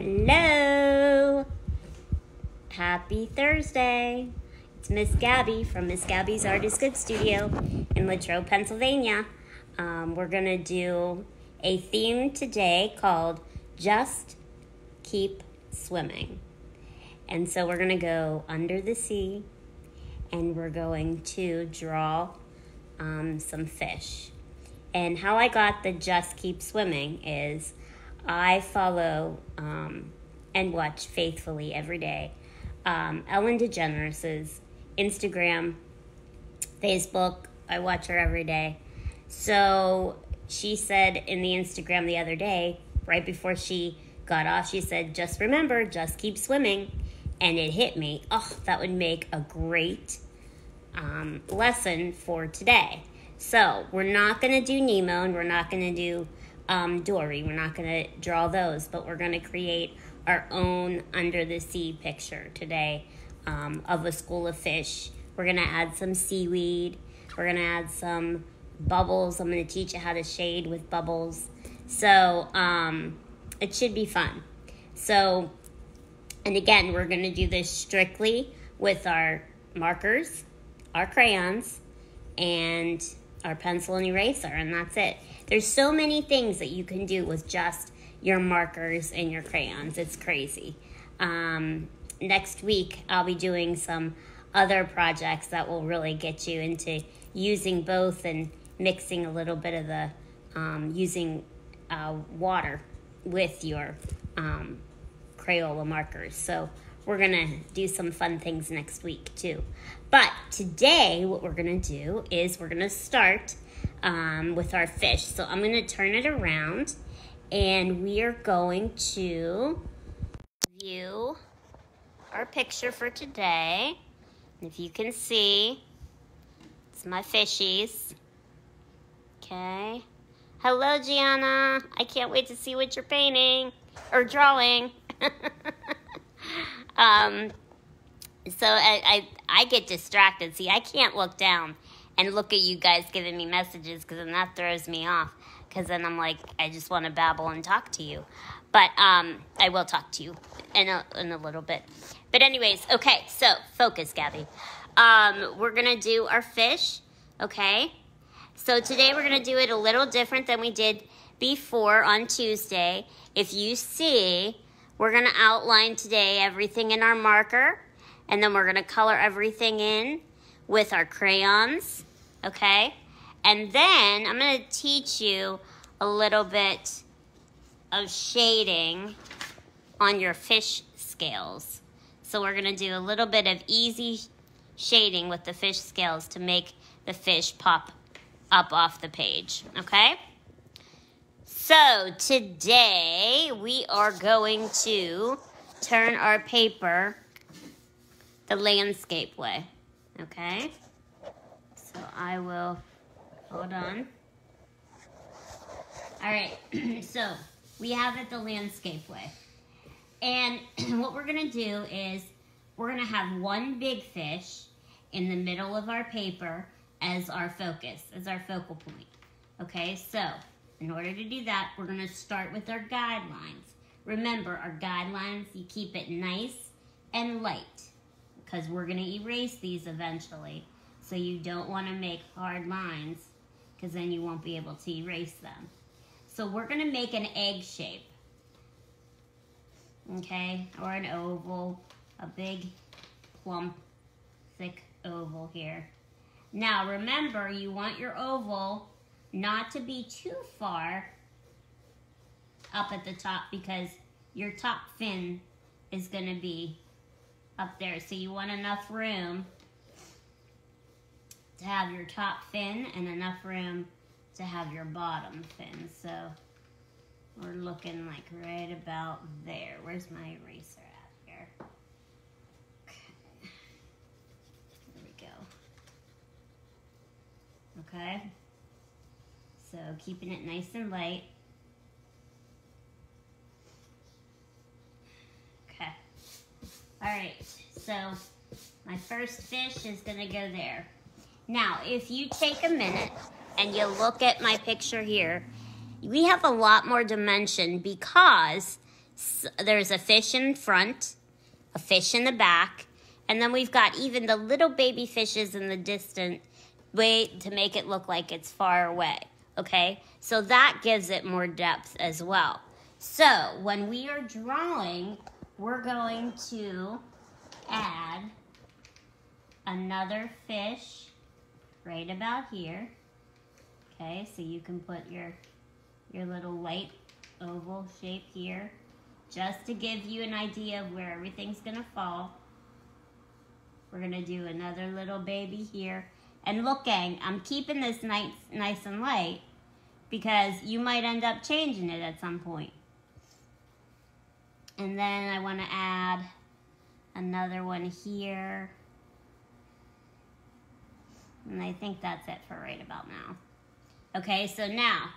Hello. Happy Thursday. It's Miss Gabi from Miss Gabi's Art is Good Studio in Latrobe, Pennsylvania. Um, we're going to do a theme today called Just Keep Swimming. And so we're going to go under the sea and we're going to draw um, some fish. And how I got the Just Keep Swimming is I follow um, and watch faithfully every day um, Ellen DeGeneres' Instagram, Facebook. I watch her every day. So she said in the Instagram the other day, right before she got off, she said, just remember, just keep swimming. And it hit me. Oh, that would make a great um, lesson for today. So we're not going to do Nemo and we're not going to do um, Dory. We're not going to draw those, but we're going to create our own under the sea picture today um, of a school of fish. We're going to add some seaweed. We're going to add some bubbles. I'm going to teach you how to shade with bubbles. So um, it should be fun. So, and again, we're going to do this strictly with our markers, our crayons, and our pencil and eraser, and that's it. There's so many things that you can do with just your markers and your crayons. It's crazy. Um, next week, I'll be doing some other projects that will really get you into using both and mixing a little bit of the um, using uh, water with your um, Crayola markers. So we're going to do some fun things next week too. But today, what we're going to do is we're going to start um, with our fish. So I'm going to turn it around and we are going to view our picture for today. If you can see, it's my fishies. Okay. Hello, Gianna. I can't wait to see what you're painting or drawing. um, so I, I, I get distracted. See, I can't look down and look at you guys giving me messages because then that throws me off. Because then I'm like, I just want to babble and talk to you. But um, I will talk to you in a, in a little bit. But anyways, okay, so focus, Gabi. Um, we're going to do our fish, okay? So today we're going to do it a little different than we did before on Tuesday. If you see, we're going to outline today everything in our marker, and then we're going to color everything in with our crayons, okay? And then I'm going to teach you a little bit of shading on your fish scales. So we're going to do a little bit of easy shading with the fish scales to make the fish pop up off the page, okay? So today we are going to turn our paper the landscape way, okay? So I will, hold on. All right, so we have it the landscape way. And what we're gonna do is we're gonna have one big fish in the middle of our paper as our focus, as our focal point. Okay, so in order to do that, we're gonna start with our guidelines. Remember, our guidelines, you keep it nice and light because we're gonna erase these eventually. So you don't wanna make hard lines because then you won't be able to erase them. So we're going to make an egg shape. Okay, or an oval, a big, plump, thick oval here. Now remember, you want your oval not to be too far up at the top because your top fin is going to be up there. So you want enough room to have your top fin and enough room to have your bottom fin. So we're looking like right about there. Where's my eraser at here? Okay. There we go. Okay. So keeping it nice and light. Okay. All right. So my first fish is going to go there. Now, if you take a minute and you look at my picture here, we have a lot more dimension because, there's a fish in front, a fish in the back, and then we've got even the little baby fishes in the distant way to make it look like it's far away. Okay, so that gives it more depth as well. So when we are drawing, we're going to add another fish right about here. Okay, so you can put your your little light oval shape here just to give you an idea of where everything's gonna fall. We're gonna do another little baby here. And look gang, I'm keeping this nice, nice and light because you might end up changing it at some point. And then I wanna add another one here. And I think that's it for right about now. Okay, so now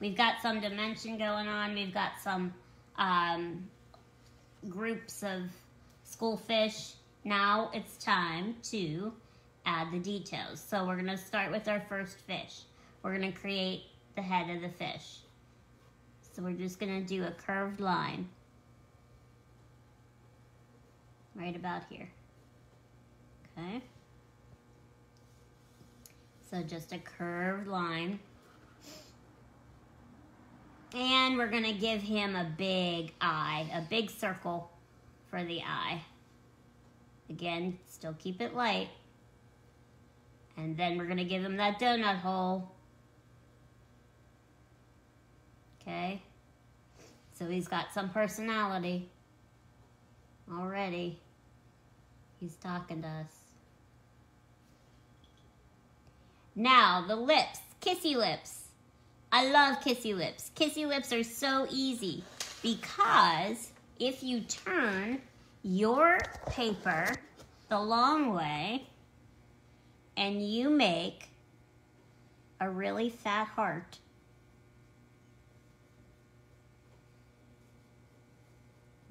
we've got some dimension going on. We've got some um, groups of school fish. Now it's time to add the details. So we're to start with our first fish. We're to create the head of the fish. So we're just to do a curved line right about here. Okay. So just a curved line. And we're gonna give him a big eye, a big circle for the eye. Again, still keep it light. And then we're gonna give him that donut hole. Okay. So he's got some personality already. He's talking to us. Now, the lips, kissy lips. I love kissy lips. Kissy lips are so easy because if you turn your paper the long way and you make a really fat heart,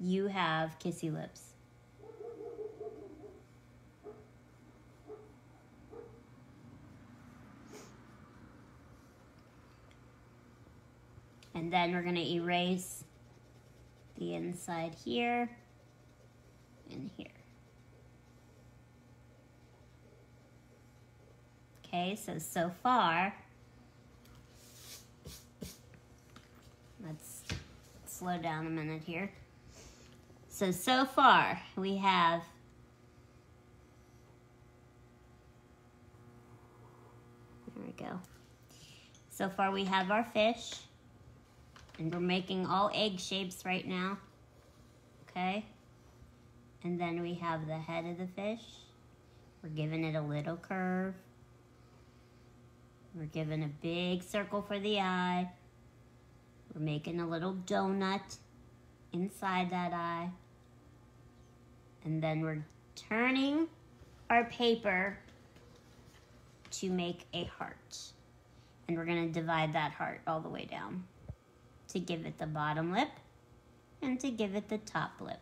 you have kissy lips. And then we're gonna erase the inside here and here. Okay, so, so far, let's slow down a minute here. So, so far, we have there we go. So far, we have our fish. And we're making all egg shapes right now. Okay? And then we have the head of the fish. We're giving it a little curve. We're giving a big circle for the eye. We're making a little donut inside that eye. And then we're turning our paper to make a heart. And we're to divide that heart all the way down to give it the bottom lip and to give it the top lip.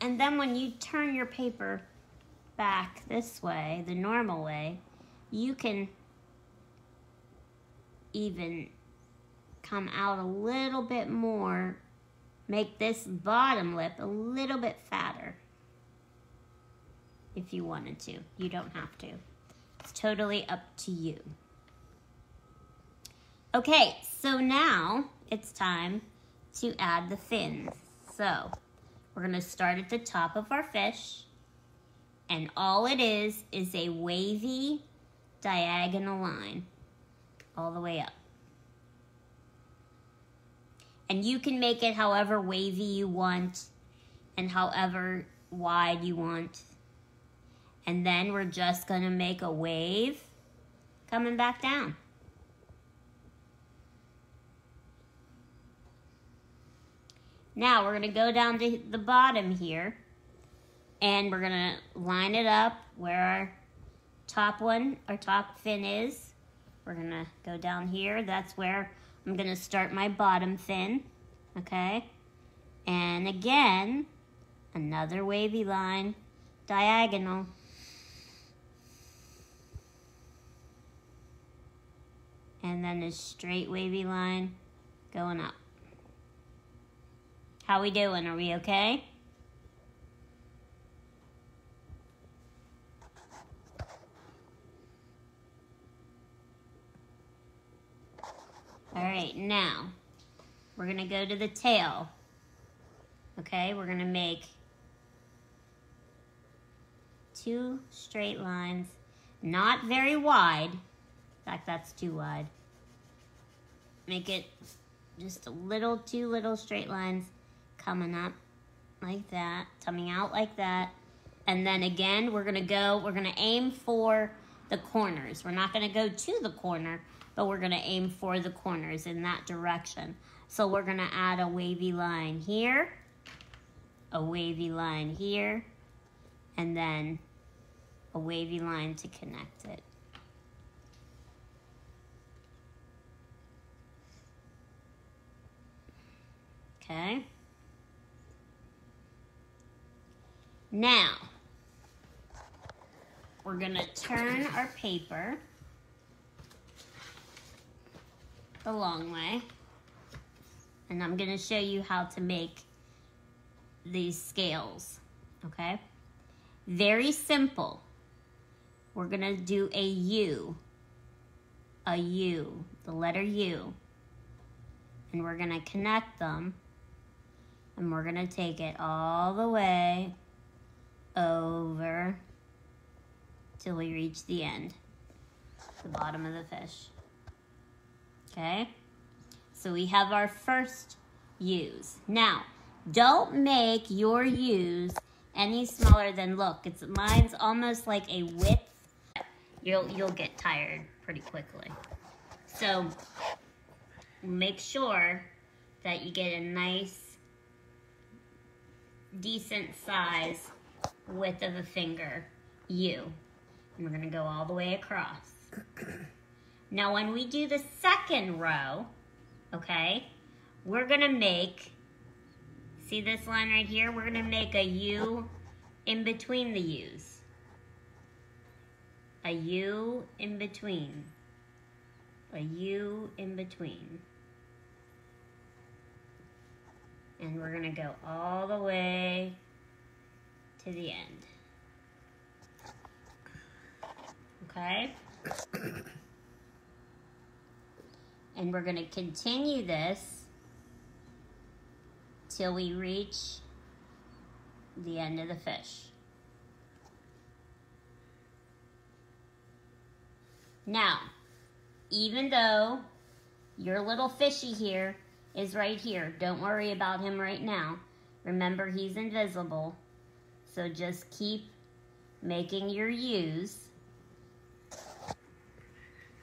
And then when you turn your paper back this way, the normal way, you can even come out a little bit more, make this bottom lip a little bit fatter if you wanted to. You don't have to. It's totally up to you. Okay, so now it's time to add the fins. So we're gonna start at the top of our fish and all it is is a wavy diagonal line all the way up. And you can make it however wavy you want and however wide you want. And then we're just gonna make a wave coming back down. Now we're going to go down to the bottom here and we're going to line it up where our top one, our top fin is. We're going to go down here. That's where I'm going to start my bottom fin, okay? And again, another wavy line, diagonal. And then a straight wavy line going up. How we doing? Are we okay? All right, now we're gonna go to the tail. Okay, we're gonna make two straight lines, not very wide. In fact, that's too wide. Make it just a little, two little straight lines coming up like that, coming out like that. And then again, we're gonna go, we're gonna aim for the corners. We're not gonna go to the corner, but we're gonna aim for the corners in that direction. So we're gonna add a wavy line here, a wavy line here, and then a wavy line to connect it. Okay. Now, we're going to turn our paper the long way. And I'm going to show you how to make these scales, okay? Very simple. We're going to do a U, a U, the letter U. And we're going to connect them. And we're going to take it all the way over till we reach the end, the bottom of the fish. Okay? So we have our first U's. Now, don't make your U's any smaller than, look, it's mine's almost like a width. You'll, you'll get tired pretty quickly. So make sure that you get a nice, decent size width of a finger U. And we're gonna go all the way across. now when we do the second row, okay, we're gonna make, see this line right here? We're gonna make a U in between the U's. A U in between. A U in between. And we're gonna go all the way to the end. Okay? and we're going to continue this till we reach the end of the fish. Now, even though your little fishy here is right here, don't worry about him right now. Remember, he's invisible. So just keep making your U's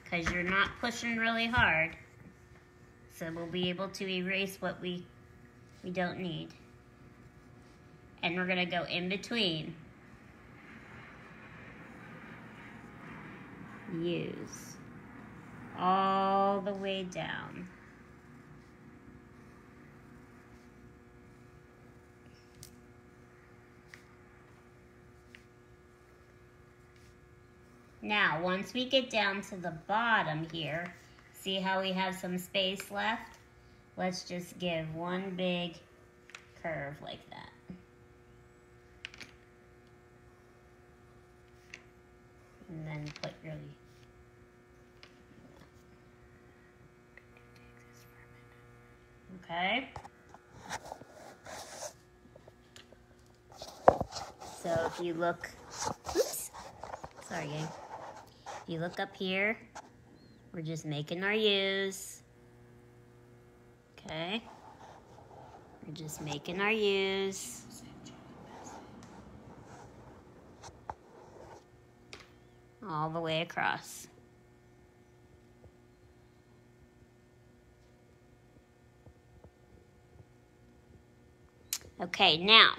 because you're not pushing really hard. So we'll be able to erase what we, we don't need. And we're gonna go in between. U's. All the way down. Now, once we get down to the bottom here, see how we have some space left? Let's just give one big curve like that. And then put really Okay. So if you look, oops, sorry gang. If you look up here, we're just making our U's. Okay. We're just making our U's. All the way across. Okay, now,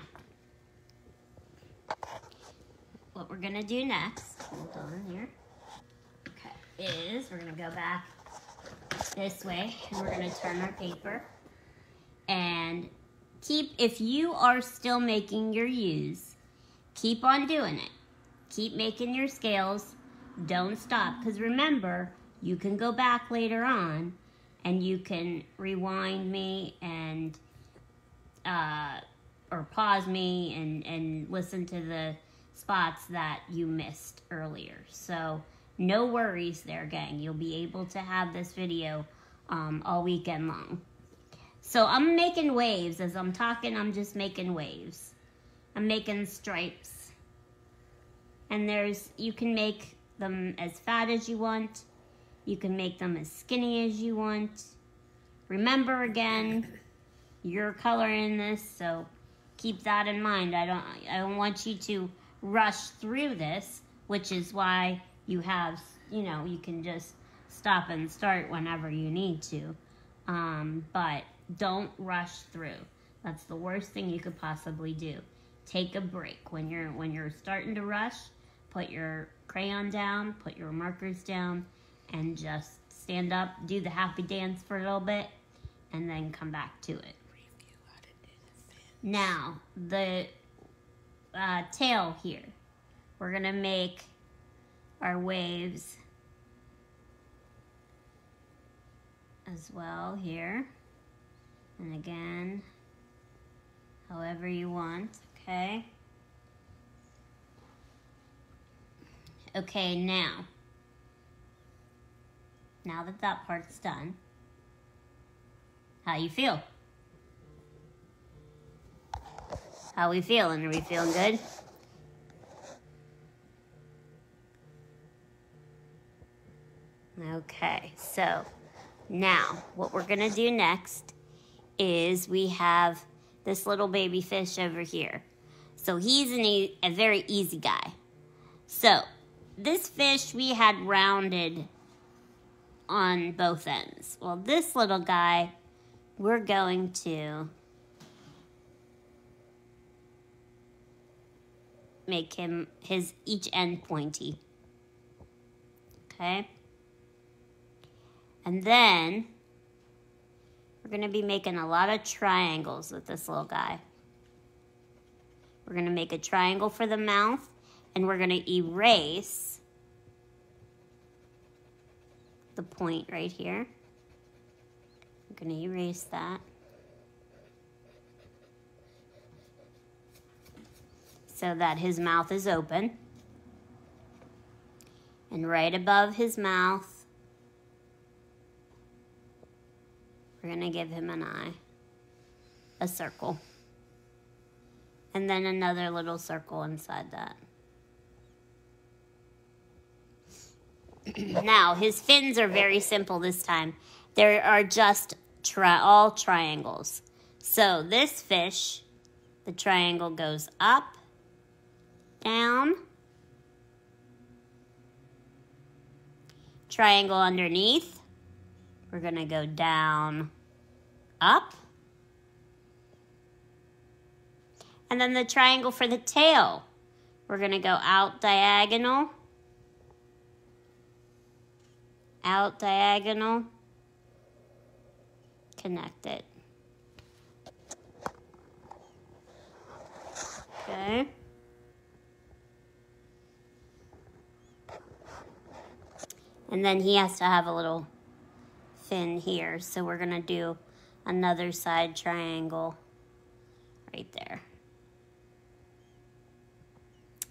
what we're gonna do next, hold on here is we're gonna go back this way and we're gonna turn our paper and keep, if you are still making your U's, keep on doing it. Keep making your scales. Don't stop. Because remember, you can go back later on and you can rewind me and uh, or pause me and, and listen to the spots that you missed earlier. So no worries there, gang. You'll be able to have this video um, all weekend long. So I'm making waves. As I'm talking, I'm just making waves. I'm making stripes. And there's, you can make them as fat as you want. You can make them as skinny as you want. Remember again, you're coloring this, so keep that in mind. I don't, I don't want you to rush through this, which is why you have, you know, you can just stop and start whenever you need to. Um, but don't rush through. That's the worst thing you could possibly do. Take a break when you're when you're starting to rush. Put your crayon down, put your markers down, and just stand up, do the happy dance for a little bit, and then come back to it. Now, the uh, tail here. We're to make our waves as well here. And again, however you want, okay? Okay, now, now that that part's done, how you feel? How we feeling? Are we feeling good? Okay, so now what we're gonna do next is we have this little baby fish over here. So he's an e a very easy guy. So this fish we had rounded on both ends. Well, this little guy, we're going to make him his each end pointy. Okay? And then we're going to be making a lot of triangles with this little guy. We're going to make a triangle for the mouth and we're going to erase the point right here. I'm going to erase that. so that his mouth is open. And right above his mouth, we're going to give him an eye, a circle. And then another little circle inside that. now, his fins are very simple this time. There are just tri all triangles. So this fish, the triangle goes up down, triangle underneath. We're going to go down, up. And then the triangle for the tail. We're going to go out diagonal, out diagonal, connect it. Okay. And then he has to have a little fin here. So we're to do another side triangle right there.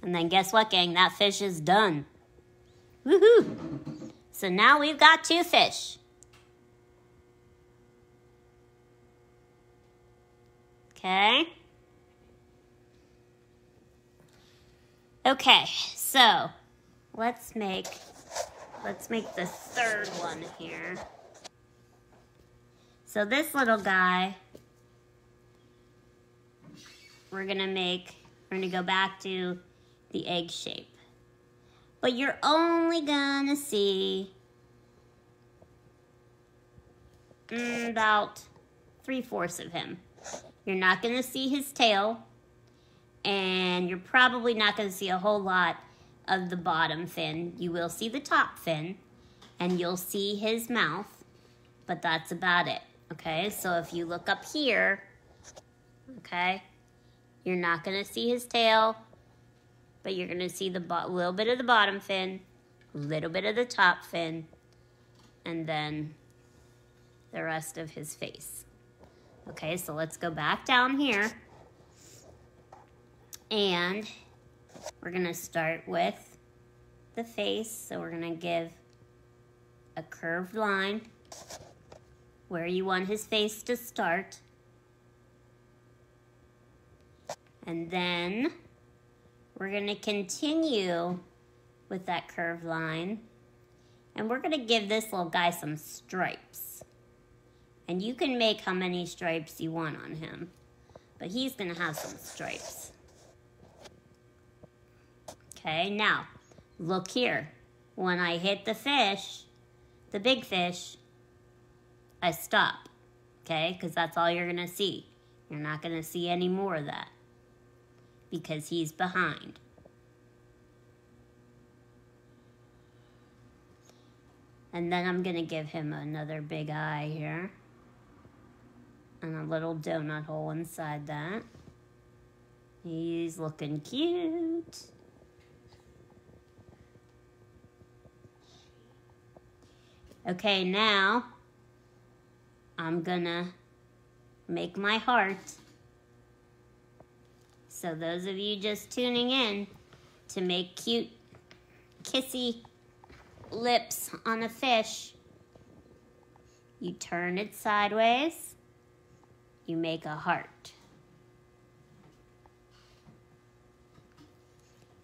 And then guess what, gang? That fish is done. Woohoo! So now we've got two fish. Okay. Okay, so let's make let's make the third one here. So this little guy, we're gonna make, we're gonna go back to the egg shape. But you're only gonna see mm, about three-fourths of him. You're not gonna see his tail, and you're probably not gonna see a whole lot of the bottom fin. You will see the top fin and you'll see his mouth, but that's about it. Okay, so if you look up here, okay, you're not going to see his tail, but you're going to see the little bit of the bottom fin, a little bit of the top fin, and then the rest of his face. Okay, so let's go back down here. And we're going to start with the face. So we're going to give a curved line where you want his face to start. And then we're going to continue with that curved line. And we're going to give this little guy some stripes. And you can make how many stripes you want on him. But he's going to have some stripes. Okay, now, look here. When I hit the fish, the big fish, I stop. Okay, because that's all you're going to see. You're not going to see any more of that. Because he's behind. And then I'm going to give him another big eye here. And a little donut hole inside that. He's looking cute. Okay, now I'm gonna make my heart. So those of you just tuning in to make cute kissy lips on a fish, you turn it sideways, you make a heart.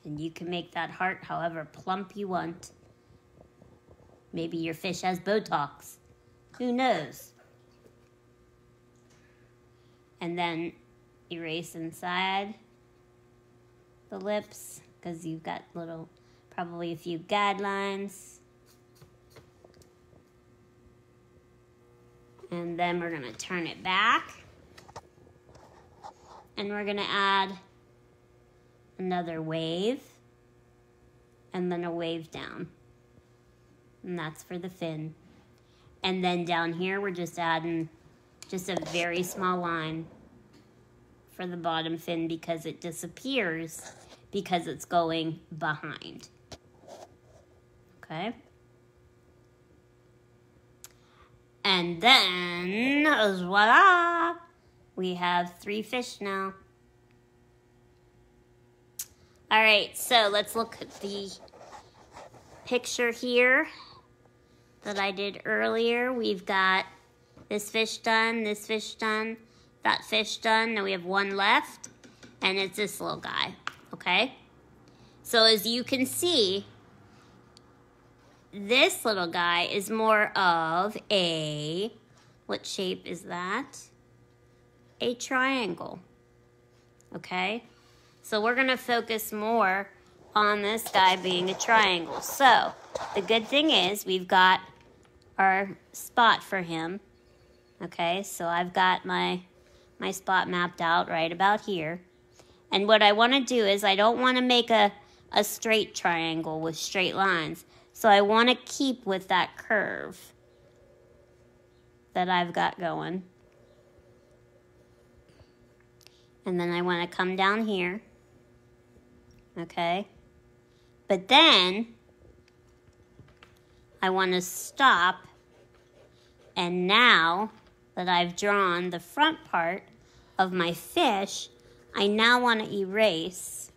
And you can make that heart however plump you want. Maybe your fish has Botox. Who knows? And then erase inside the lips because you've got little, probably a few guidelines. And then we're gonna turn it back. And we're gonna add another wave and then a wave down. And that's for the fin. And then down here, we're just adding just a very small line for the bottom fin because it disappears because it's going behind. Okay. And then, voila, we have three fish now. All right, so let's look at the picture here that I did earlier. We've got this fish done, this fish done, that fish done. Now we have one left, and it's this little guy, okay? So as you can see, this little guy is more of a, what shape is that? A triangle, okay? So we're gonna focus more on this guy being a triangle. So the good thing is we've got our spot for him. Okay, so I've got my, my spot mapped out right about here. And what I want to do is I don't want to make a, a straight triangle with straight lines. So I want to keep with that curve that I've got going. And then I want to come down here. Okay. But then I want to stop. And now that I've drawn the front part of my fish, I now want to erase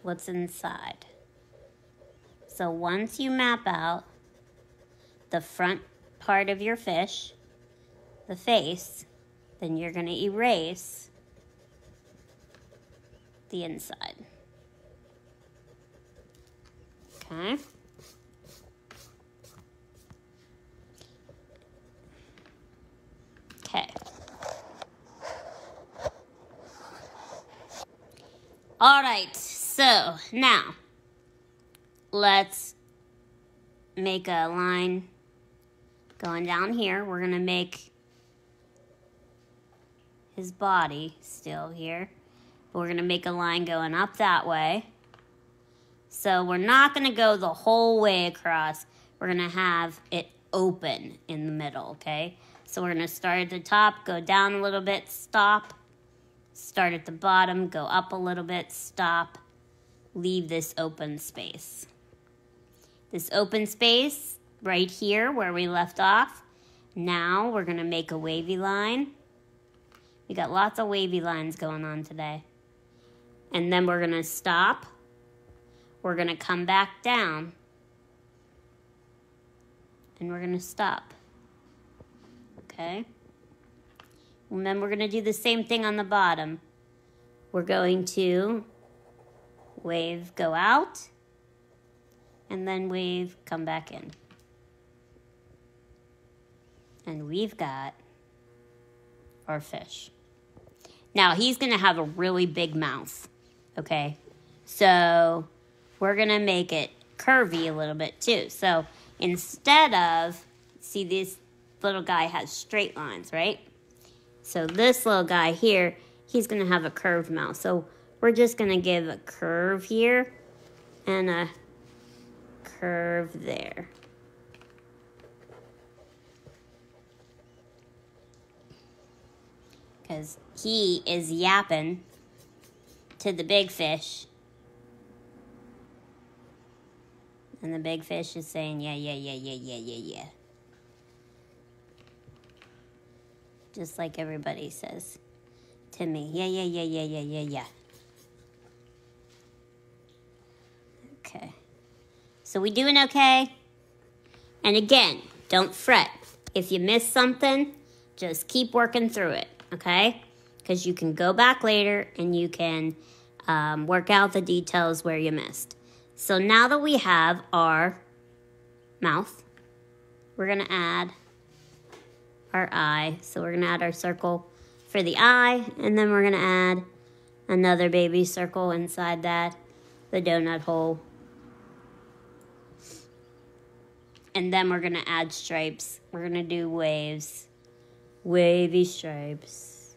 what's inside. So once you map out the front part of your fish, the face, then you're going to erase the inside. Okay. All right. So now let's make a line going down here. We're going to make his body still here. But we're going to make a line going up that way. So we're not going to go the whole way across. We're going to have it open in the middle, okay? So we're going to start at the top, go down a little bit, stop. Start at the bottom, go up a little bit, stop leave this open space. This open space right here where we left off. Now we're going to make a wavy line. We got lots of wavy lines going on today. And then we're going to stop. We're going to come back down. And we're going to stop. Okay? And then we're going to do the same thing on the bottom. We're going to wave go out and then wave come back in. And we've got our fish. Now he's going to have a really big mouth, okay? So we're going to make it curvy a little bit too. So instead of, see this little guy has straight lines, right? So this little guy here, he's going to have a curved mouth. So we're just going to give a curve here and a curve there. Because he is yapping to the big fish. And the big fish is saying, yeah, yeah, yeah, yeah, yeah, yeah, yeah. Just like everybody says to me. Yeah, yeah, yeah, yeah, yeah, yeah, yeah. Okay. So we doing okay? And again, don't fret. If you miss something, just keep working through it, okay? Because you can go back later and you can um, work out the details where you missed. So now that we have our mouth, we're going to add our eye. So we're going to add our circle for the eye, and then we're going to add another baby circle inside that, the donut hole. And then we're going to add stripes. We're going to do waves. Wavy stripes.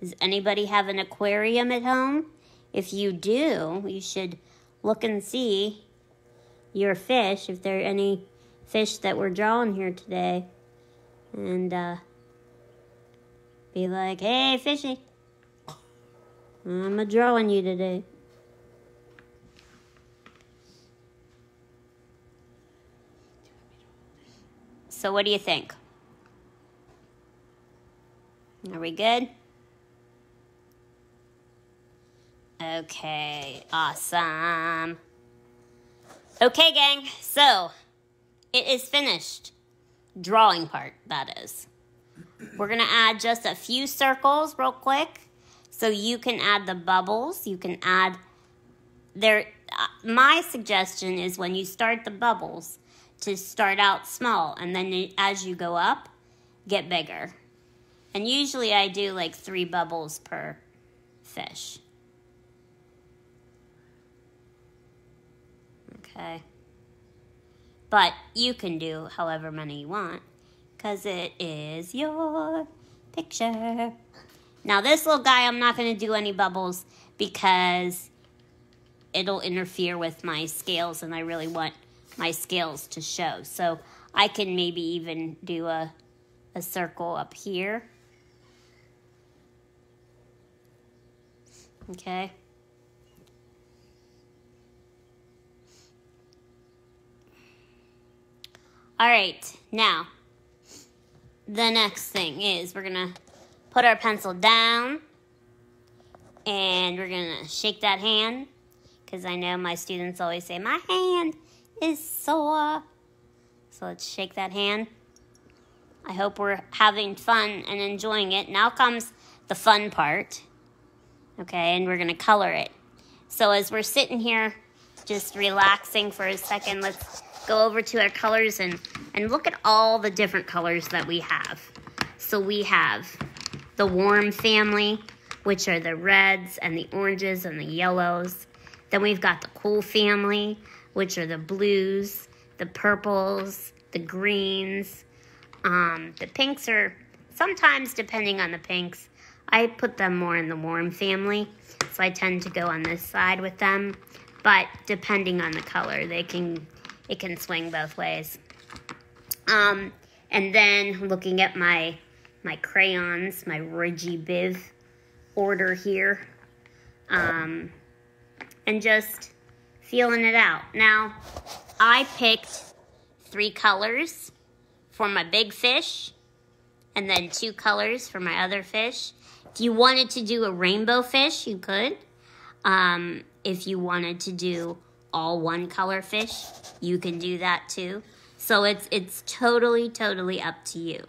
Does anybody have an aquarium at home? If you do, you should look and see your fish, if there are any fish that we're drawing here today, and uh, be like, hey, fishy, I'm a drawing you today. So, what do you think? Are we good? Okay, awesome. Okay, gang, so it is finished. Drawing part, that is. We're to add just a few circles real quick. So you can add the bubbles. You can add there. Uh, my suggestion is when you start the bubbles to start out small and then as you go up, get bigger. And usually I do like three bubbles per fish. Okay. But you can do however many you want because it is your picture. Now, this little guy, I'm not going to do any bubbles because it'll interfere with my scales and I really want my scales to show. So I can maybe even do a, a circle up here. Okay. All right, now the next thing is we're gonna put our pencil down and we're gonna shake that hand because I know my students always say my hand is sore. So let's shake that hand. I hope we're having fun and enjoying it. Now comes the fun part. Okay, and we're gonna color it. So as we're sitting here just relaxing for a second, let's go over to our colors and, and look at all the different colors that we have. So we have the warm family, which are the reds and the oranges and the yellows. Then we've got the cool family, which are the blues, the purples, the greens. Um, the pinks are sometimes, depending on the pinks, I put them more in the warm family. So I tend to go on this side with them. But depending on the color, they can it can swing both ways. Um, and then looking at my my crayons, my Roy G. Biv order here. Um, and just feeling it out. Now, I picked three colors for my big fish and then two colors for my other fish. If you wanted to do a rainbow fish, you could. Um, if you wanted to do all one color fish, you can do that too. So it's it's totally totally up to you.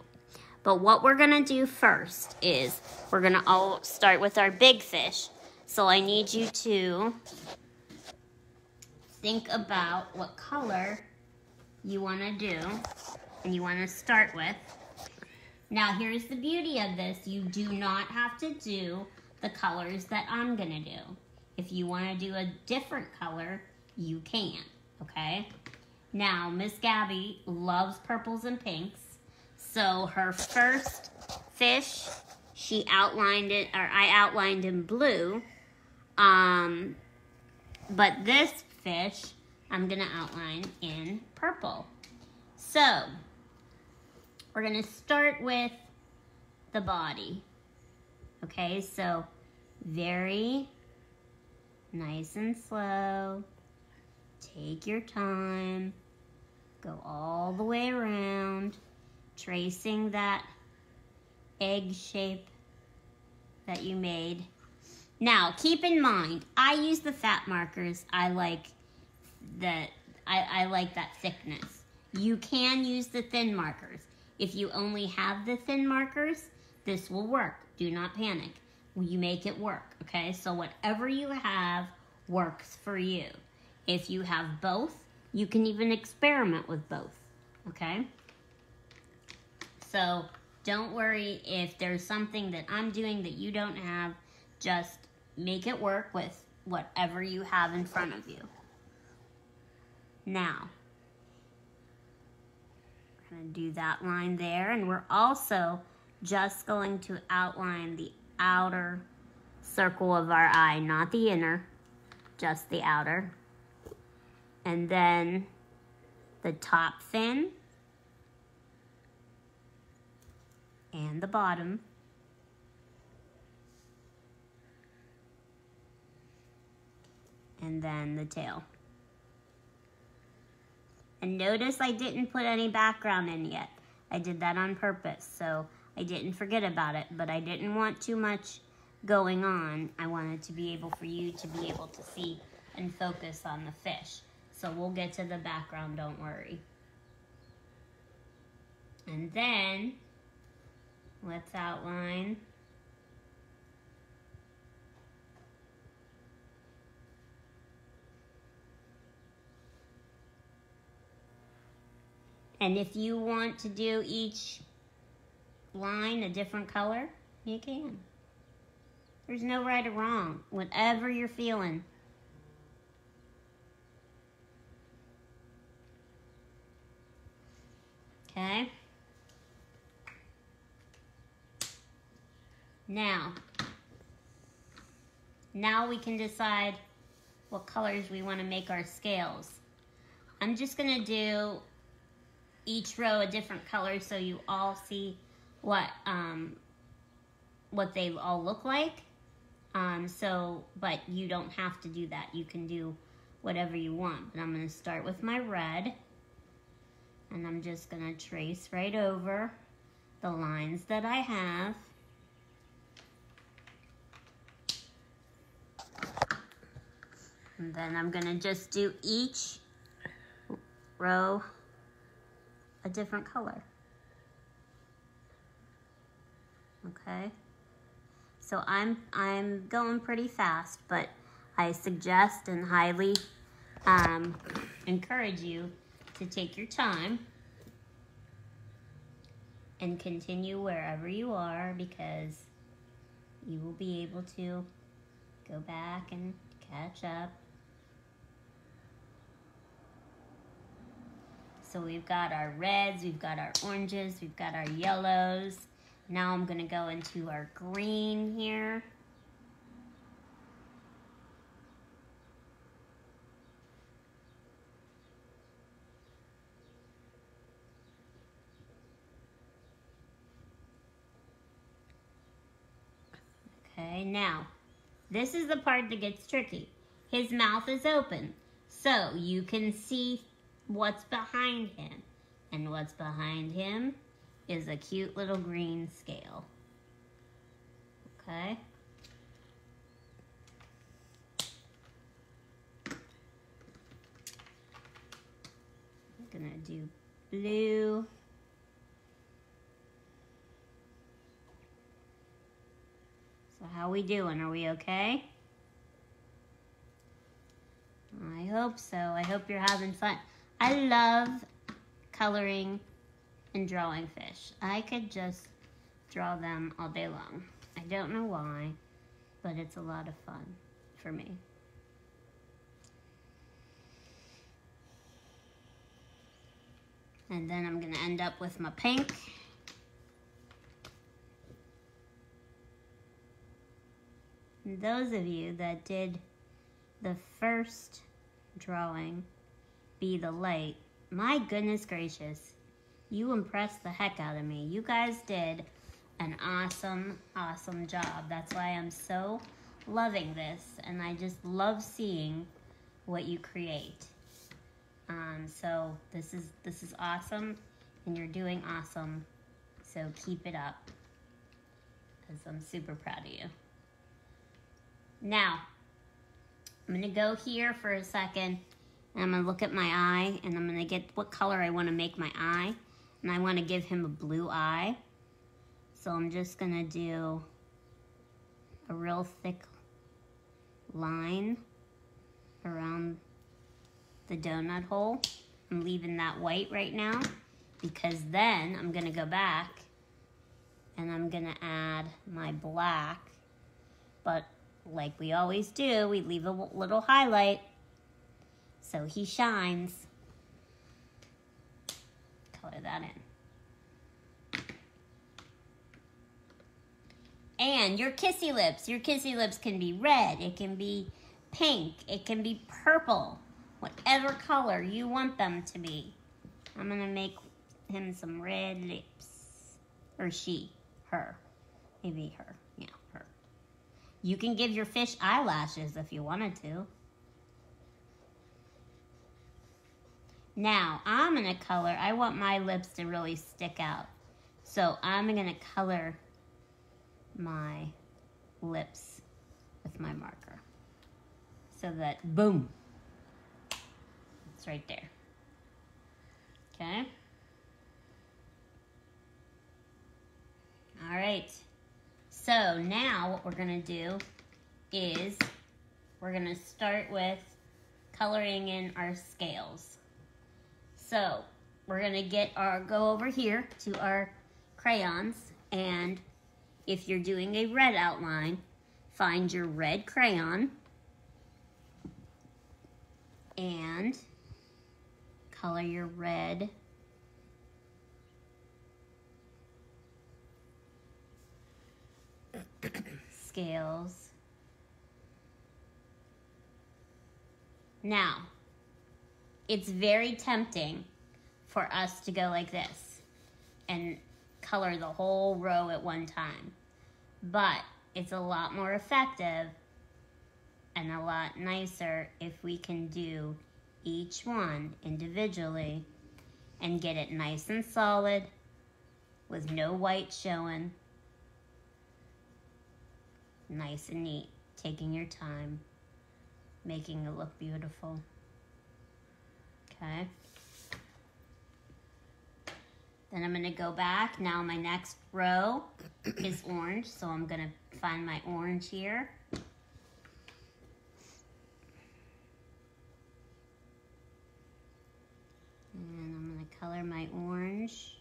But what we're gonna do first is we're gonna all start with our big fish. So I need you to think about what color you wanna do and you wanna start with. Now here's the beauty of this. You do not have to do the colors that I'm gonna do. If you wanna do a different color, you can, okay? Now, Miss Gabi loves purples and pinks. So her first fish, she outlined it, or I outlined in blue. Um, but this fish, I'm gonna outline in purple. So, we're gonna start with the body. Okay, so very nice and slow. Take your time. Go all the way around, tracing that egg shape that you made. Now, keep in mind, I use the fat markers. I like the I, I like that thickness. You can use the thin markers. If you only have the thin markers, this will work. Do not panic. You make it work, okay? So whatever you have works for you. If you have both, you can even experiment with both, okay? So don't worry if there's something that I'm doing that you don't have, just make it work with whatever you have in front of you. Now, we're to do that line there, and we're also just going to outline the outer circle of our eye, not the inner, just the outer and then the top fin and the bottom. And then the tail. And notice I didn't put any background in yet. I did that on purpose, so I didn't forget about it, but I didn't want too much going on. I wanted to be able for you to be able to see and focus on the fish. So we'll get to the background, don't worry. And then, let's outline And if you want to do each line a different color, you can. There's no right or wrong. Whatever you're feeling. Okay. Now, now we can decide what colors we want to make our scales. I'm just going to do each row a different color so you all see what um, what they all look like. Um, so, but you don't have to do that. You can do whatever you want. But I'm going to start with my red. And I'm just going to trace right over the lines that I have. And then I'm going to just do each row a different color. Okay? So I'm, I'm going pretty fast, but I suggest and highly um, encourage you to take your time and continue wherever you are because you will be able to go back and catch up. So we've got our reds, we've got our oranges, we've got our yellows. Now I'm going to go into our green here. Okay, now, this is the part that gets tricky. his mouth is open. So you can see what's behind him. And what's behind him is a cute little green scale. Okay? I'm gonna do blue. So how we doing? Are we okay? I hope so. I hope you're having fun. I love coloring and drawing fish. I could just draw them all day long. I don't know why, but it's a lot of fun for me. And then I'm gonna end up with my pink. Those of you that did the first drawing, Be the Light, my goodness gracious, you impressed the heck out of me. You guys did an awesome, awesome job. That's why I'm so loving this, and I just love seeing what you create. Um, so this is this is awesome, and you're doing awesome. So keep it up, because I'm super proud of you. Now, I'm gonna go here for a second, and I'm gonna look at my eye, and I'm gonna get what color I wanna make my eye, and I wanna give him a blue eye. So I'm just gonna do a real thick line around the donut hole. I'm leaving that white right now because then I'm gonna go back and I'm gonna add my black. But like we always do, we leave a little highlight so he shines. Color that in. And your kissy lips. Your kissy lips can be red, it can be pink, it can be purple, whatever color you want them to be. I'm gonna make him some red lips. Or she, her. Maybe her. You can give your fish eyelashes if you wanted to. Now, I'm gonna color, I want my lips to really stick out. So I'm gonna color my lips with my marker. So that, boom, it's right there. Okay? All right. So now what we're gonna do is we're gonna start with coloring in our scales. So we're gonna get our, go over here to our crayons and if you're doing a red outline, find your red crayon and color your red scales. Now, it's very tempting for us to go like this and color the whole row at one time but it's a lot more effective and a lot nicer if we can do each one individually and get it nice and solid with no white showing. Nice and neat, taking your time, making it look beautiful. Okay. Then I'm gonna go back. Now my next row is orange, so I'm gonna find my orange here. And I'm gonna color my orange.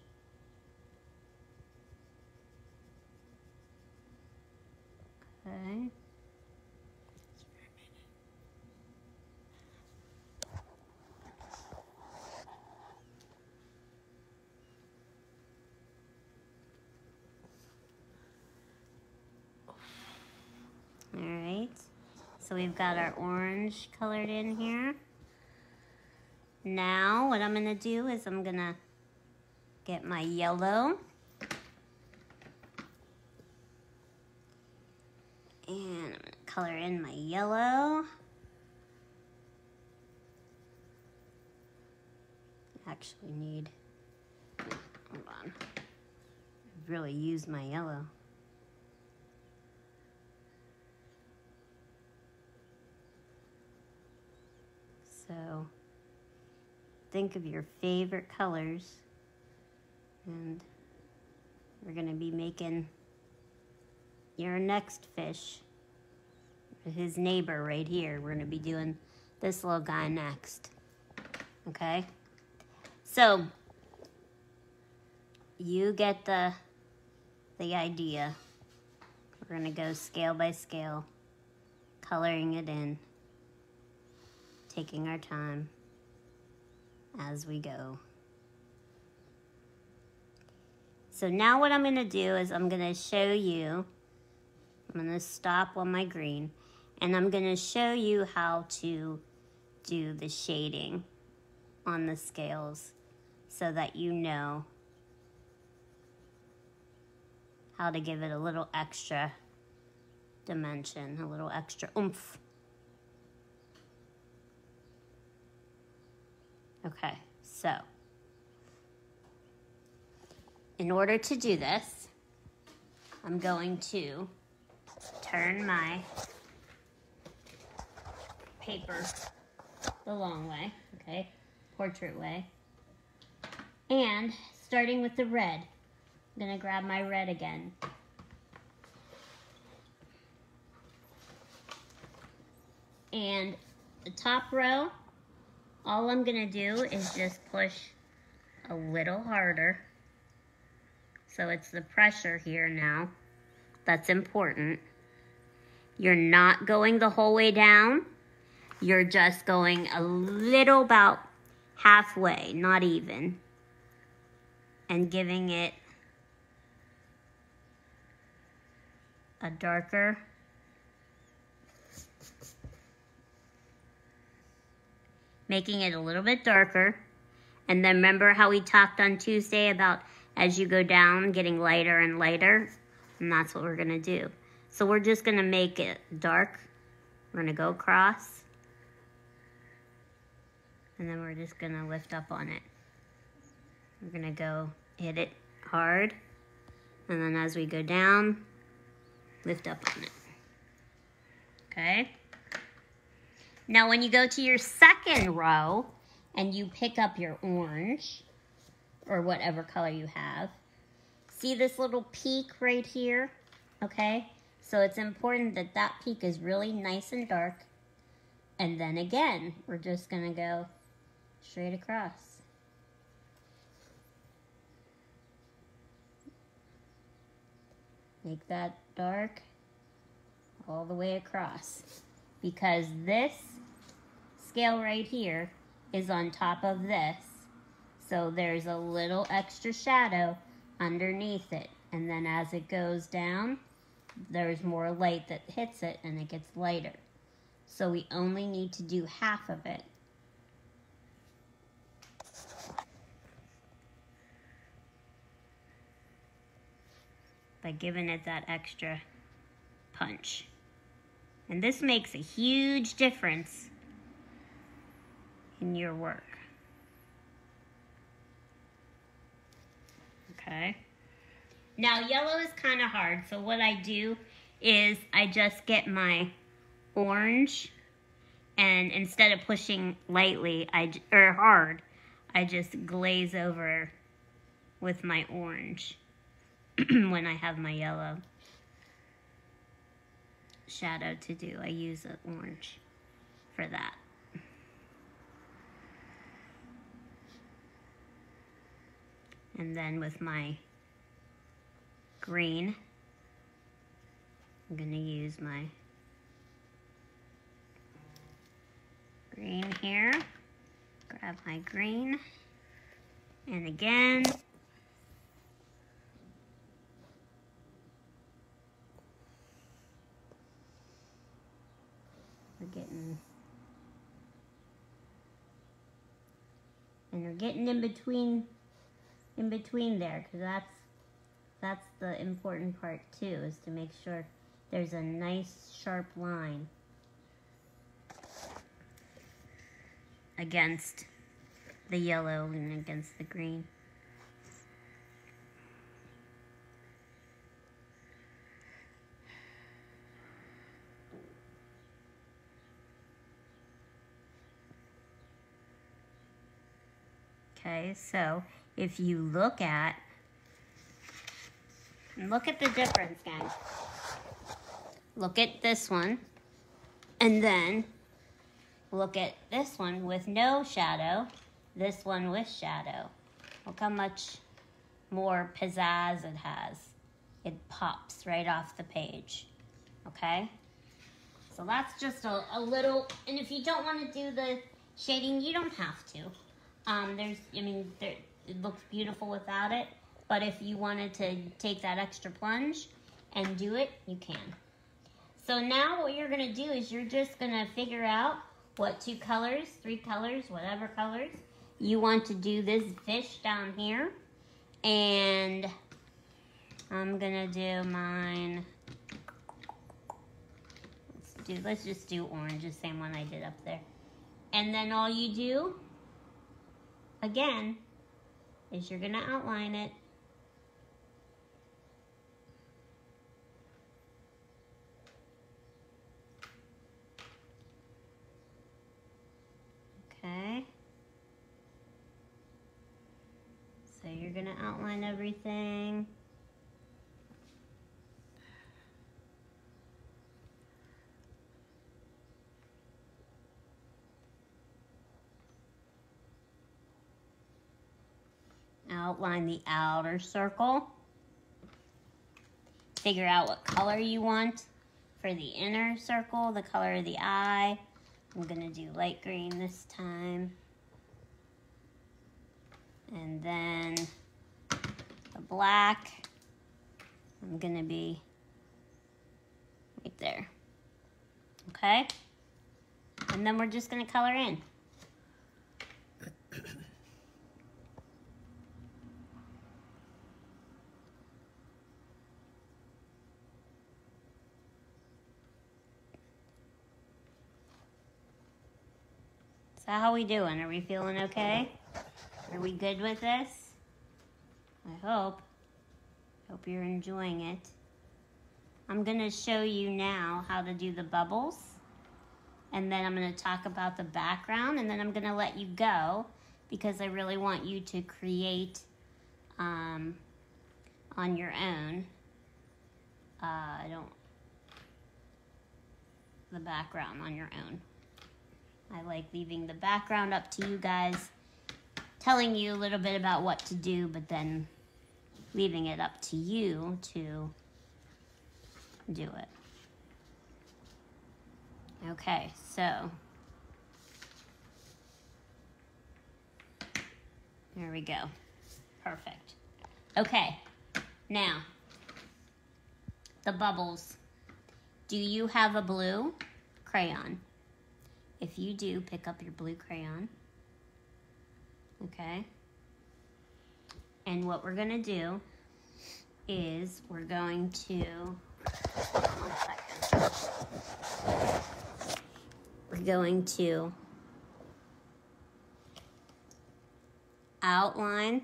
Okay. All right, so we've got our orange colored in here. Now what I'm gonna do is I'm gonna get my yellow. color in my yellow. Actually need, hold on, I've really used my yellow. So think of your favorite colors and we're gonna be making your next fish his neighbor right here. We're going to be doing this little guy next. Okay? So, you get the, the idea. We're going to go scale by scale, coloring it in, taking our time as we go. So now what I'm going to do is I'm going to show you, I'm going to stop on my green, and I'm going to show you how to do the shading on the scales so that you know how to give it a little extra dimension, a little extra oomph. Okay, so in order to do this, I'm going to turn my paper the long way, okay, portrait way. And starting with the red, I'm gonna grab my red again. And the top row, all I'm gonna do is just push a little harder. So it's the pressure here now. That's important. You're not going the whole way down. You're just going a little about halfway, not even, and giving it a darker making it a little bit darker. And then remember how we talked on Tuesday about as you go down, getting lighter and lighter? And that's what we're gonna do. So we're just gonna make it dark. We're gonna go across. And then we're just gonna lift up on it. We're gonna go hit it hard. And then as we go down, lift up on it. Okay? Now when you go to your second row and you pick up your orange, or whatever color you have, see this little peak right here? Okay? So it's important that that peak is really nice and dark. And then again, we're just gonna go straight across. Make that dark all the way across because this scale right here is on top of this. So there's a little extra shadow underneath it. And then as it goes down, there's more light that hits it and it gets lighter. So we only need to do half of it. By giving it that extra punch. And this makes a huge difference in your work. Okay. Now yellow is kind of hard, so what I do is I just get my orange and instead of pushing lightly I, or hard, I just glaze over with my orange when I have my yellow shadow to do. I use an orange for that. And then with my green, I'm going to use my green here. Grab my green. And again, we're getting and we're getting in between in between there because that's that's the important part too is to make sure there's a nice sharp line against the yellow and against the green. So if you look at, look at the difference, guys. Look at this one, and then look at this one with no shadow, this one with shadow. Look how much more pizzazz it has. It pops right off the page, okay? So that's just a, a little, and if you don't want to do the shading, you don't have to. Um, there's, I mean, there, it looks beautiful without it, but if you wanted to take that extra plunge and do it, you can. So now what you're gonna do is you're just gonna figure out what two colors, three colors, whatever colors you want to do this fish down here. And I'm gonna do mine. Let's do, let's just do orange, the same one I did up there. And then all you do again is you're going to outline it. Okay. So you're going to outline everything. Outline the outer circle. Figure out what color you want for the inner circle, the color of the eye. I'm gonna do light green this time. And then the black, I'm gonna be right there. Okay? And then we're just gonna color in. So how we doing? Are we feeling okay? Are we good with this? I hope. Hope you're enjoying it. I'm going to show you now how to do the bubbles. And then I'm going to talk about the background. And then I'm going to let you go because I really want you to create um, on your own. Uh, I don't, the background on your own. I like leaving the background up to you guys, telling you a little bit about what to do, but then leaving it up to you to do it. Okay, so there we go. Perfect. Okay, now the bubbles. Do you have a blue crayon? If you do, pick up your blue crayon. Okay? And what we're going to do is we're going to, we're going to outline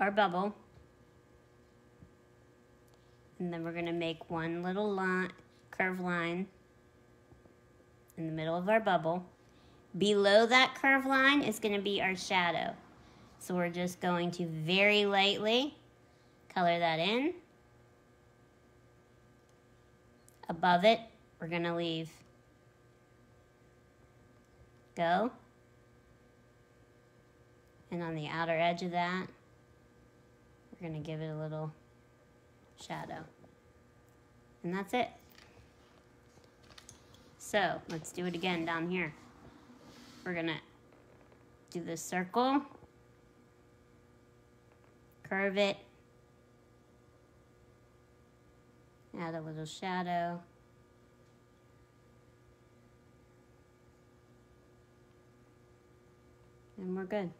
our bubble. And then we're going to make one little line, curved line in the middle of our bubble. Below that curved line is going to be our shadow. So we're just going to very lightly color that in. Above it, we're going to leave go. And on the outer edge of that, we're going to give it a little shadow. And that's it. So let's do it again down here. We're gonna do this circle, curve it, add a little shadow. And we're good.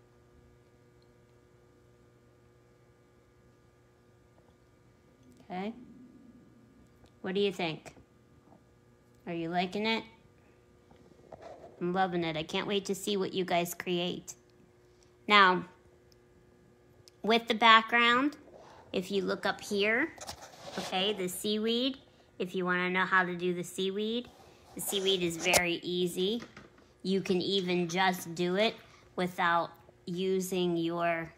Okay. What do you think? Are you liking it? I'm loving it. I can't wait to see what you guys create. Now, with the background, if you look up here, okay, the seaweed, if you want to know how to do the seaweed, the seaweed is very easy. You can even just do it without using your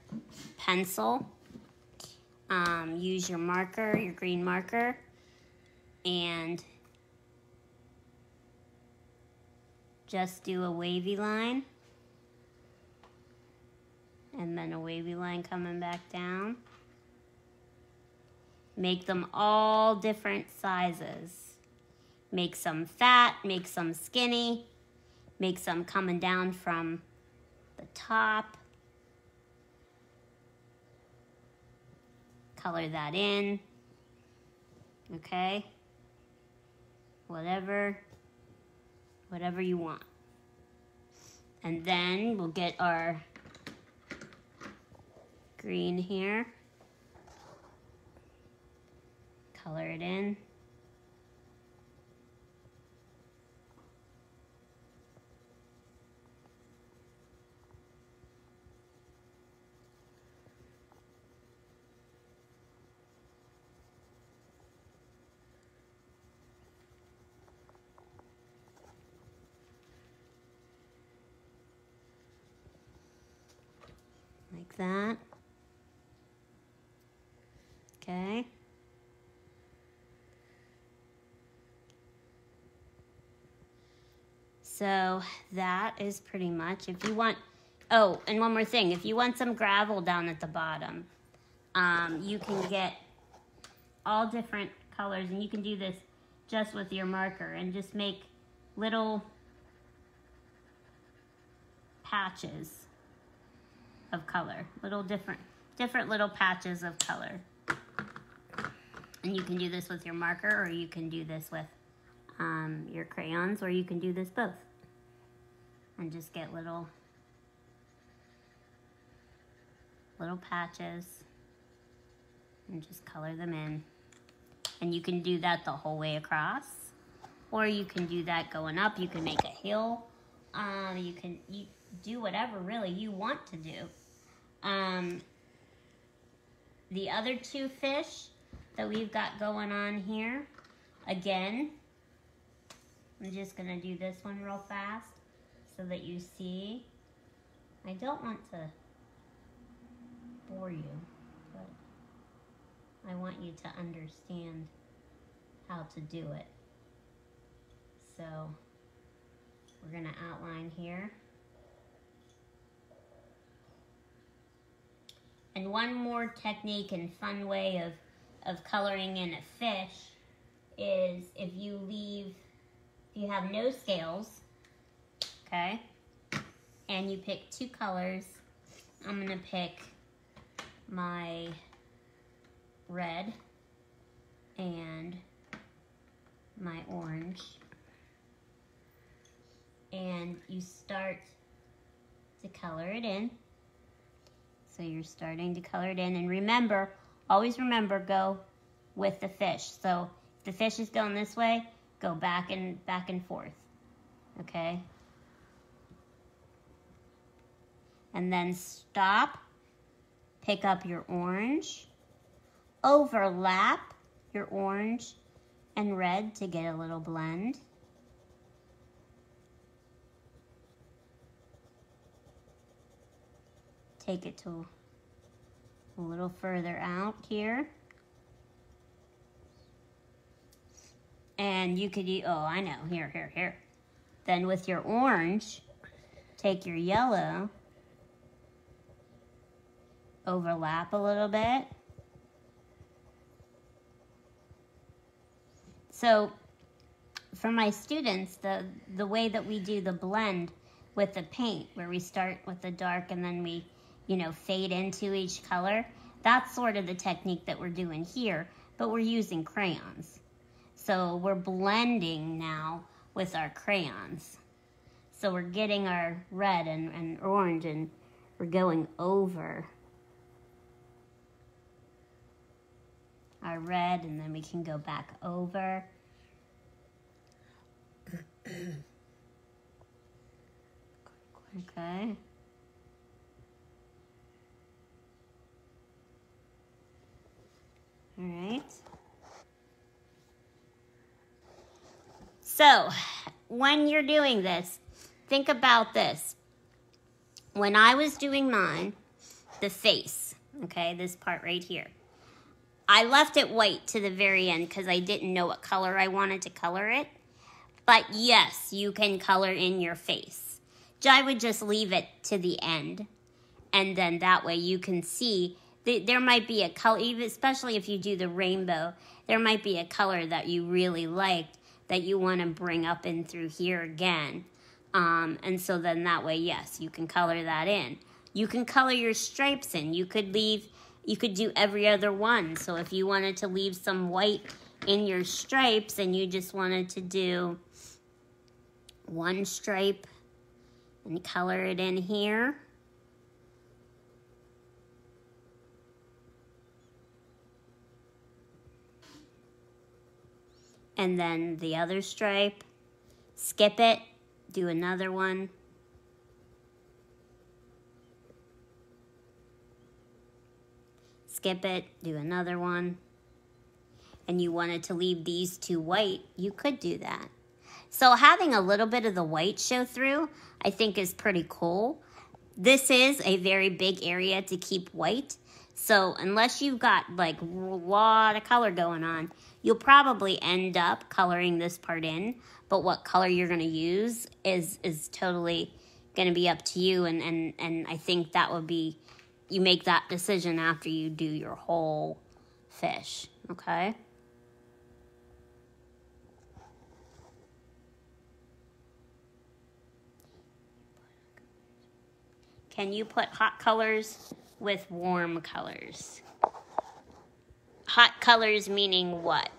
pencil. Um, use your marker, your green marker, and just do a wavy line and then a wavy line coming back down. Make them all different sizes. Make some fat, make some skinny, make some coming down from the top. Color that in. Okay? Whatever, whatever you want. And then we'll get our green here. Color it in. That. Okay. So that is pretty much, if you want, oh, and one more thing, if you want some gravel down at the bottom, um, you can get all different colors and you can do this just with your marker and just make little patches of color, little different, different little patches of color. And you can do this with your marker or you can do this with um, your crayons or you can do this both. And just get little, little patches and just color them in. And you can do that the whole way across. Or you can do that going up. You can make a hill. Um, you can you do whatever really you want to do. Um, the other two fish that we've got going on here. Again, I'm just going to do this one real fast so that you see. I don't want to bore you, but I want you to understand how to do it. So we're going to outline here. And one more technique and fun way of of coloring in a fish is if you leave, if you have no scales, okay, and you pick two colors, I'm gonna pick my red and my orange and you start to color it in. So you're starting to color it in and remember always remember go with the fish. So if the fish is going this way, go back and back and forth. Okay? And then stop, pick up your orange, overlap your orange and red to get a little blend. Take it to a little further out here. And you could, oh, I know, here, here, here. Then with your orange, take your yellow, overlap a little bit. So for my students, the, the way that we do the blend with the paint, where we start with the dark and then we you know, fade into each color. That's sort of the technique that we're doing here, but we're using crayons. So we're blending now with our crayons. So we're getting our red and, and orange and we're going over our red and then we can go back over. All right. So, when you're doing this, think about this. When I was doing mine, the face, okay, this part right here, I left it white to the very end because I didn't know what color I wanted to color it. But yes, you can color in your face. I would just leave it to the end, and then that way you can see there might be a color, especially if you do the rainbow, there might be a color that you really liked that you want to bring up in through here again. Um, and so then that way, yes, you can color that in. You can color your stripes in. You could leave, you could do every other one. So if you wanted to leave some white in your stripes and you just wanted to do one stripe and color it in here. And then the other stripe, skip it, do another one. Skip it, do another one. And you wanted to leave these two white, you could do that. So having a little bit of the white show through, I think is pretty cool. This is a very big area to keep white. So unless you've got like a lot of color going on, you'll probably end up coloring this part in. But what color you're going to use is is totally going to be up to you. And, and, and I think that would be, you make that decision after you do your whole fish, okay? Can you put hot colors with warm colors? Hot colors meaning what?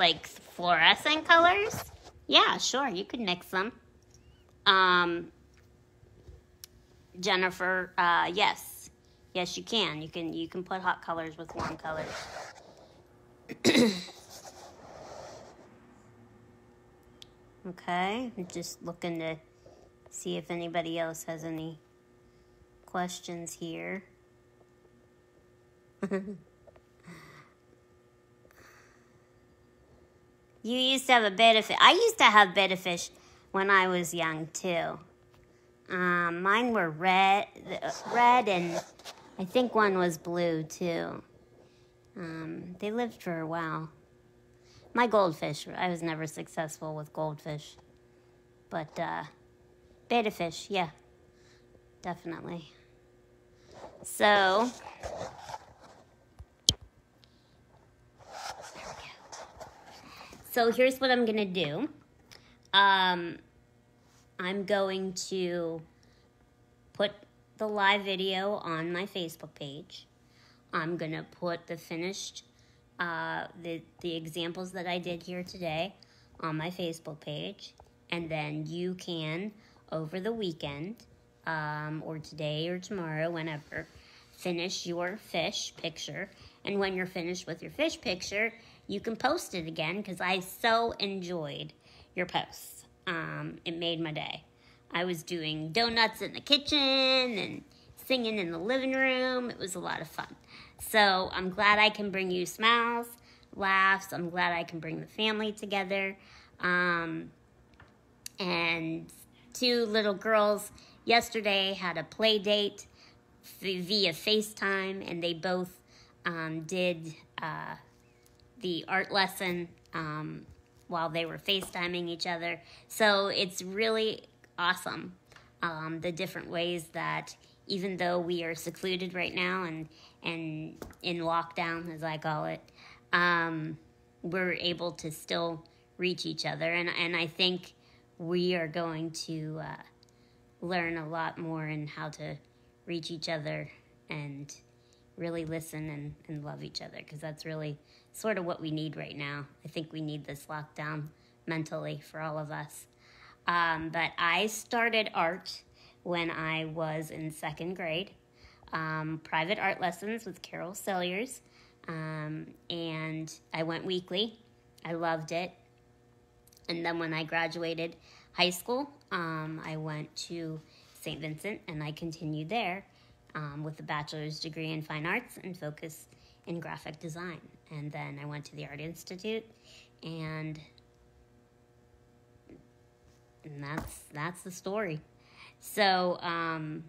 Like fluorescent colors? Yeah, sure, you could mix them. Um, Jennifer, uh, yes, yes, you can. You can you can put hot colors with warm colors. okay, I'm just looking to see if anybody else has any questions here. you used to have a betta fish. I used to have betta fish when I was young too. Um, mine were red, red, and I think one was blue too. Um, they lived for a while. My goldfish, I was never successful with goldfish, but uh, betta fish, yeah, definitely. So, so here's what I'm gonna do. Um, I'm going to put the live video on my Facebook page. I'm gonna put the finished, uh, the the examples that I did here today on my Facebook page, and then you can over the weekend um, or today or tomorrow, whenever, finish your fish picture. And when you're finished with your fish picture, you can post it again because I so enjoyed your posts. Um, it made my day. I was doing donuts in the kitchen and singing in the living room. It was a lot of fun. So I'm glad I can bring you smiles, laughs. I'm glad I can bring the family together. Um, and two little girls yesterday had a play date via FaceTime, and they both um, did uh, the art lesson um, while they were FaceTiming each other. So it's really awesome um, the different ways that even though we are secluded right now and and in lockdown, as I call it, um, we're able to still reach each other, and and I think we are going to. Uh, learn a lot more in how to reach each other and really listen and, and love each other because that's really sort of what we need right now. I think we need this lockdown mentally for all of us. Um, but I started art when I was in second grade, um, private art lessons with Carol Selliers, um, and I went weekly. I loved it. And then when I graduated high school, um, I went to St. Vincent and I continued there um, with a bachelor's degree in fine arts and focus in graphic design. And then I went to the Art Institute and and that's that's the story. So um,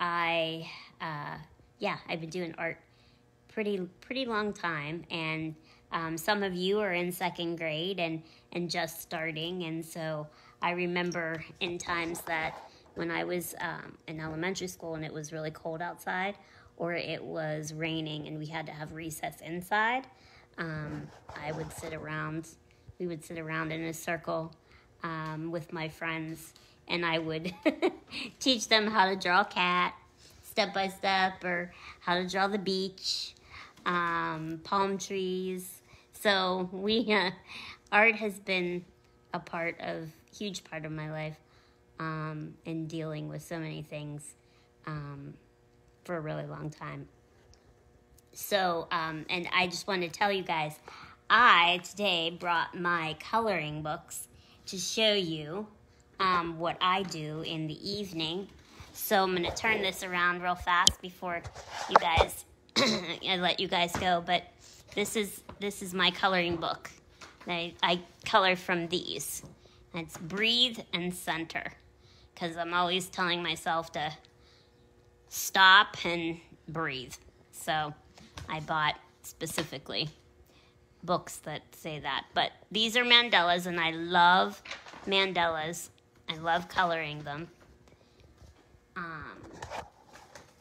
I uh, yeah, I've been doing art pretty pretty long time, and um, some of you are in second grade and and just starting, and so I remember in times that when I was um, in elementary school and it was really cold outside, or it was raining and we had to have recess inside. Um, I would sit around. We would sit around in a circle um, with my friends, and I would teach them how to draw a cat step by step, or how to draw the beach, um, palm trees. So we uh, art has been a part of huge part of my life um, in dealing with so many things um, for a really long time. So, um, and I just wanted to tell you guys, I today brought my coloring books to show you um, what I do in the evening. So I'm going to turn this around real fast before you guys, I let you guys go. But this is this is my coloring book. I, I color from these. It's breathe and center, because I'm always telling myself to stop and breathe. So I bought specifically books that say that. But these are mandalas, and I love mandalas. I love coloring them. Um,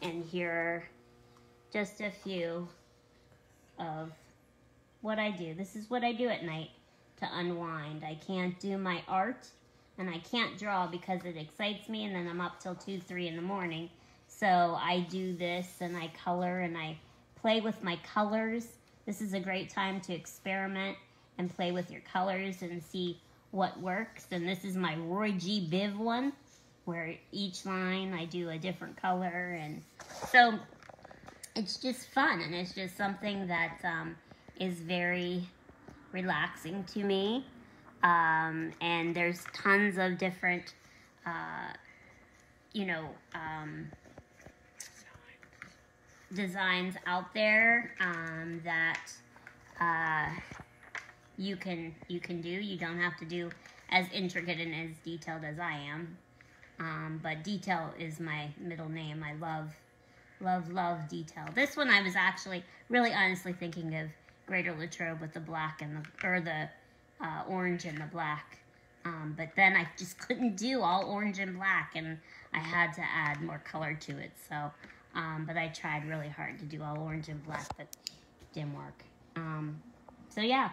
and here are just a few of what I do. This is what I do at night to unwind. I can't do my art and I can't draw because it excites me and then I'm up till 2, 3 in the morning. So I do this and I color and I play with my colors. This is a great time to experiment and play with your colors and see what works. And this is my Roy G. Biv one, where each line I do a different color. And so it's just fun and it's just something that um, is very relaxing to me. Um, and there's tons of different, uh, you know, um, designs out there um, that uh, you can you can do. You don't have to do as intricate and as detailed as I am. Um, but detail is my middle name. I love, love, love detail. This one I was actually really honestly thinking of Greater Latrobe with the black and the or the uh, orange and the black. Um, but then I just couldn't do all orange and black, and I had to add more color to it. So um, but I tried really hard to do all orange and black, but didn't work. Um, so yeah,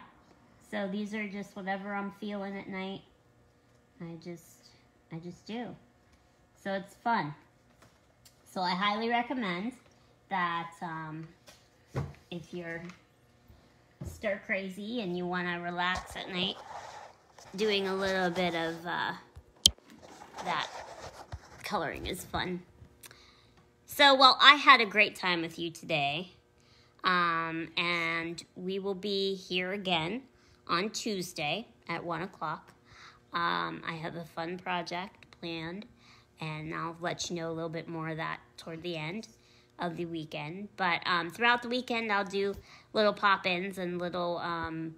so these are just whatever I'm feeling at night. I just, I just do. So it's fun. So I highly recommend that um, if you're stir crazy and you want to relax at night, doing a little bit of uh, that coloring is fun. So, well, I had a great time with you today. Um, and we will be here again on Tuesday at 1 o'clock. Um, I have a fun project planned, and I'll let you know a little bit more of that toward the end of the weekend. But um, throughout the weekend, I'll do little pop ins and little um,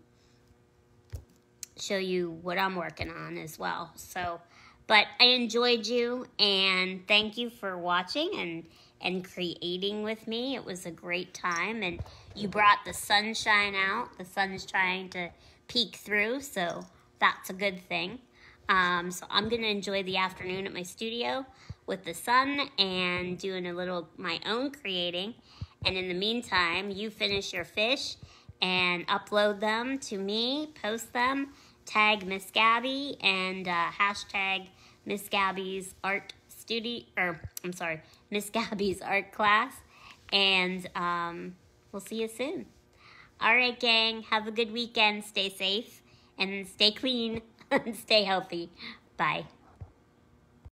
show you what I'm working on as well. So, but I enjoyed you, and thank you for watching and and creating with me. It was a great time, and you brought the sunshine out. The sun's trying to peek through, so that's a good thing. Um, so I'm going to enjoy the afternoon at my studio with the sun and doing a little my own creating. And in the meantime, you finish your fish and upload them to me, post them, tag Miss Gabi, and uh, hashtag Miss Gabi's art studio, or I'm sorry, Miss Gabi's art class. And um, we'll see you soon. All right, gang. Have a good weekend. Stay safe and stay clean and stay healthy. Bye.